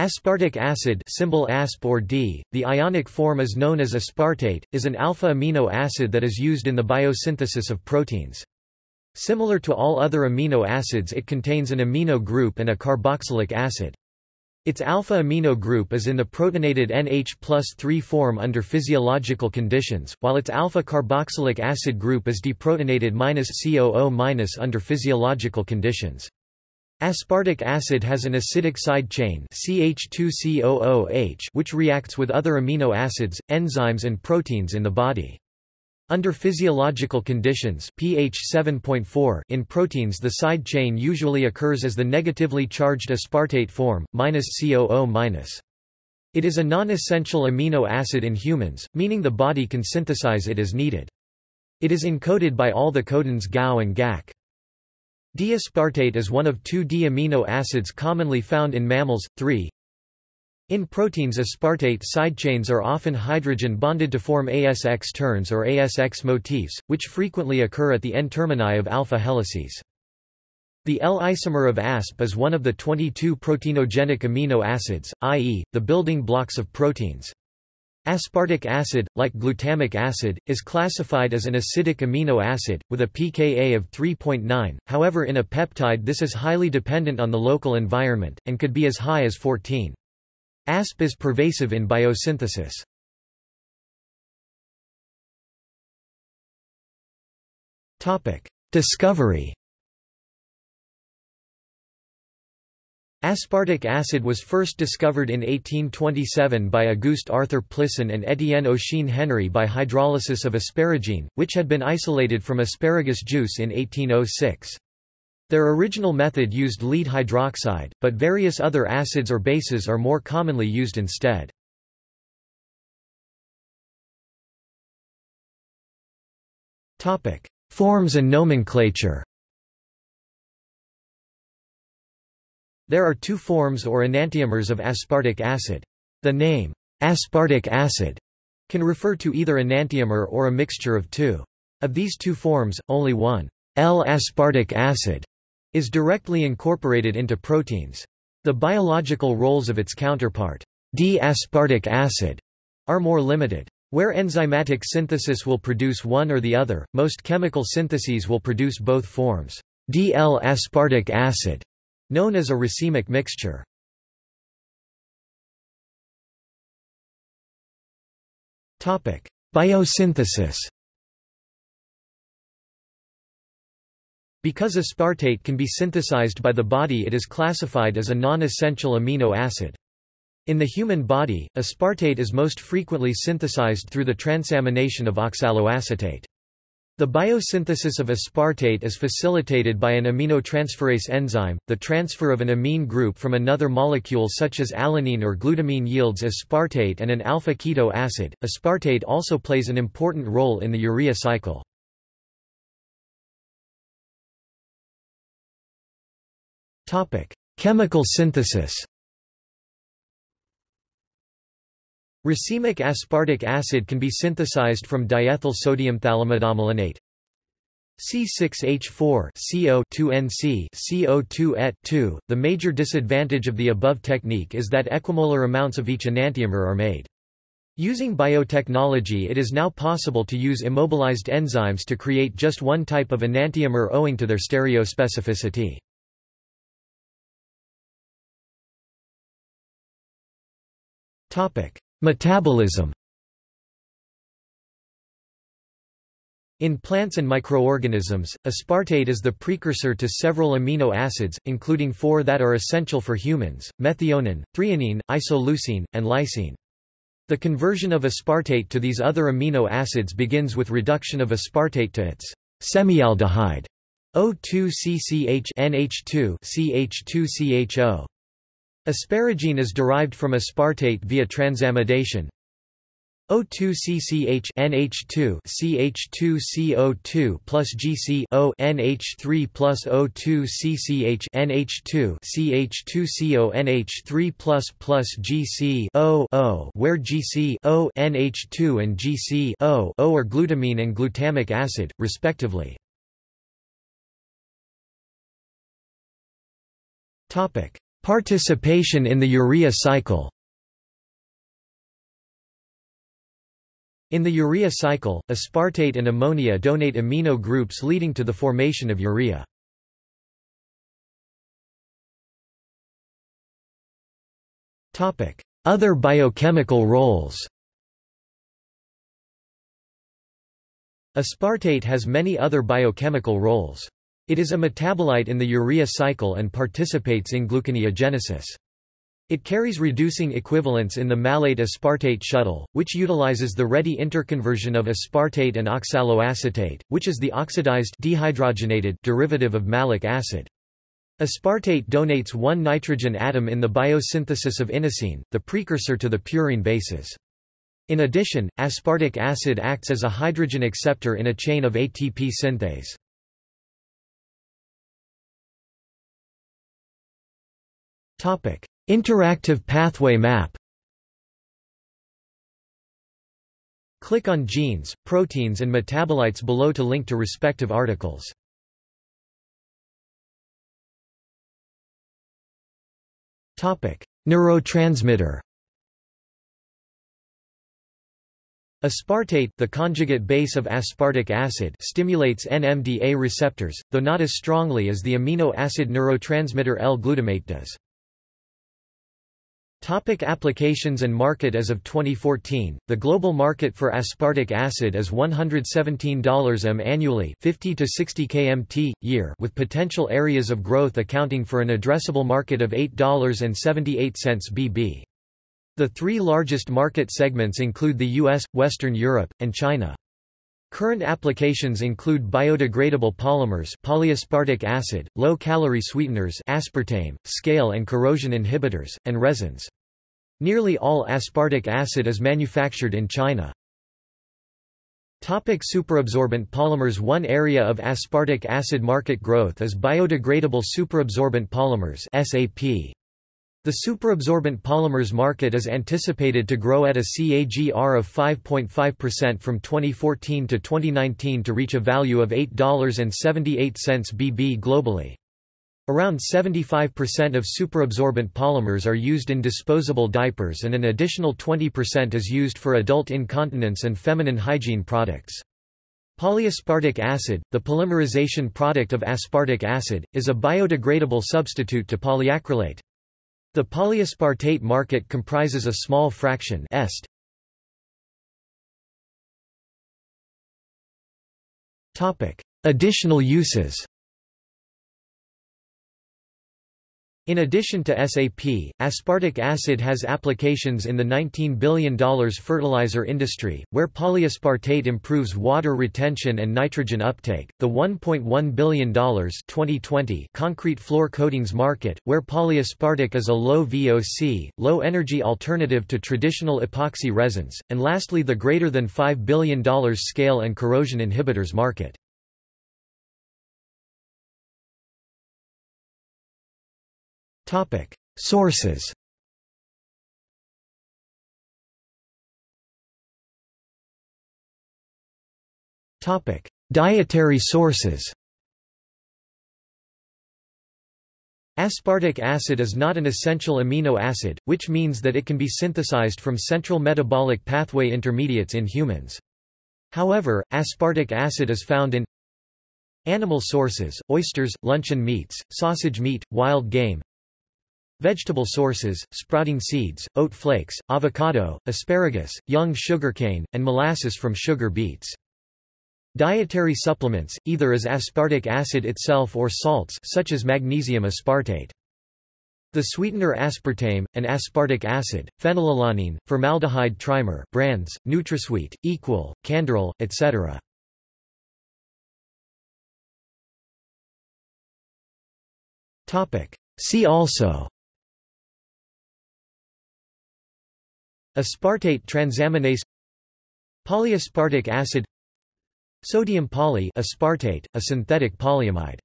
Aspartic acid symbol asp or D, the ionic form is known as aspartate, is an alpha amino acid that is used in the biosynthesis of proteins. Similar to all other amino acids it contains an amino group and a carboxylic acid. Its alpha amino group is in the protonated NH plus 3 form under physiological conditions, while its alpha carboxylic acid group is deprotonated -COO- minus under physiological conditions. Aspartic acid has an acidic side chain CH2COOH which reacts with other amino acids, enzymes and proteins in the body. Under physiological conditions pH 7.4 in proteins the side chain usually occurs as the negatively charged aspartate form, -COO-. It is a non-essential amino acid in humans, meaning the body can synthesize it as needed. It is encoded by all the codons GAU and GAC. D-aspartate is one of two D-amino acids commonly found in mammals. 3. In proteins aspartate side chains are often hydrogen bonded to form ASX turns or ASX motifs, which frequently occur at the N-termini of alpha helices. The L-isomer of ASP is one of the 22 proteinogenic amino acids, i.e., the building blocks of proteins. Aspartic acid, like glutamic acid, is classified as an acidic amino acid, with a pKa of 3.9, however in a peptide this is highly dependent on the local environment, and could be as high as 14. ASP is pervasive in biosynthesis. Discovery Aspartic acid was first discovered in 1827 by Auguste Arthur Plisson and Étienne Ossian Henry by hydrolysis of asparagine, which had been isolated from asparagus juice in 1806. Their original method used lead hydroxide, but various other acids or bases are more commonly used instead. Forms and nomenclature There are two forms or enantiomers of aspartic acid. The name, aspartic acid, can refer to either enantiomer or a mixture of two. Of these two forms, only one, L-aspartic acid, is directly incorporated into proteins. The biological roles of its counterpart, D-aspartic acid, are more limited. Where enzymatic synthesis will produce one or the other, most chemical syntheses will produce both forms. DL-aspartic acid known as a racemic mixture. Topic: Biosynthesis Because aspartate can be synthesized by the body it is classified as a non-essential amino acid. In the human body, aspartate is most frequently synthesized through the transamination of oxaloacetate. The biosynthesis of aspartate is facilitated by an aminotransferase enzyme. The transfer of an amine group from another molecule such as alanine or glutamine yields aspartate and an alpha keto acid. Aspartate also plays an important role in the urea cycle. Topic: Chemical synthesis. Racemic aspartic acid can be synthesized from diethyl sodium phthalimidomalonate C6H4 CO2NC CO2 et 2. The major disadvantage of the above technique is that equimolar amounts of each enantiomer are made. Using biotechnology it is now possible to use immobilized enzymes to create just one type of enantiomer owing to their stereospecificity. Topic: Metabolism In plants and microorganisms, aspartate is the precursor to several amino acids, including four that are essential for humans, methionine, threonine, isoleucine, and lysine. The conversion of aspartate to these other amino acids begins with reduction of aspartate to its semialdehyde O2CCH NH2 CH2CHO. Asparagine is derived from aspartate via transamidation. O2CCH NH2 CH2CO2 plus GC O NH3 plus O2CCH NH2 CH2CO NH3 plus plus GC O O where GC O NH2 and GC O O are glutamine and glutamic acid, respectively. Topic Participation in the urea cycle In the urea cycle, aspartate and ammonia donate amino groups leading to the formation of urea. Other biochemical roles Aspartate has many other biochemical roles. It is a metabolite in the urea cycle and participates in gluconeogenesis. It carries reducing equivalents in the malate aspartate shuttle, which utilizes the ready interconversion of aspartate and oxaloacetate, which is the oxidized dehydrogenated derivative of malic acid. Aspartate donates one nitrogen atom in the biosynthesis of inosine, the precursor to the purine bases. In addition, aspartic acid acts as a hydrogen acceptor in a chain of ATP synthase. Interactive pathway map Click on genes, proteins and metabolites below to link to respective articles. Topic: Neurotransmitter Aspartate, the conjugate base of aspartic acid stimulates NMDA receptors, though not as strongly as the amino acid neurotransmitter L-glutamate does. Topic applications and market As of 2014, the global market for aspartic acid is $117 m annually 50 to 60 kmt, year with potential areas of growth accounting for an addressable market of $8.78 bb. The three largest market segments include the US, Western Europe, and China. Current applications include biodegradable polymers polyaspartic acid, low-calorie sweeteners aspartame, scale and corrosion inhibitors, and resins. Nearly all aspartic acid is manufactured in China. Topic superabsorbent polymers One area of aspartic acid market growth is biodegradable superabsorbent polymers SAP. The superabsorbent polymers market is anticipated to grow at a CAGR of 5.5% from 2014 to 2019 to reach a value of $8.78 bb globally. Around 75% of superabsorbent polymers are used in disposable diapers and an additional 20% is used for adult incontinence and feminine hygiene products. Polyaspartic acid, the polymerization product of aspartic acid, is a biodegradable substitute to polyacrylate. The polyaspartate market comprises a small fraction est. Additional uses In addition to SAP, aspartic acid has applications in the $19 billion fertilizer industry, where polyaspartate improves water retention and nitrogen uptake, the $1.1 billion 2020 concrete floor coatings market, where polyaspartic is a low VOC, low-energy alternative to traditional epoxy resins, and lastly the greater than $5 billion scale and corrosion inhibitors market. Sources. Topic: Dietary sources. Aspartic acid is not an essential amino acid, which means that it can be synthesized from central metabolic pathway intermediates in humans. However, aspartic acid is found in Animal sources, oysters, luncheon meats, sausage meat, wild game Vegetable sources, sprouting seeds, oat flakes, avocado, asparagus, young sugarcane, and molasses from sugar beets. Dietary supplements, either as aspartic acid itself or salts such as magnesium aspartate. The sweetener aspartame, and aspartic acid, phenylalanine, formaldehyde trimer brands, NutraSweet, Equal, Canderel, etc. See also Aspartate transaminase Polyaspartic acid Sodium poly aspartate, a synthetic polyamide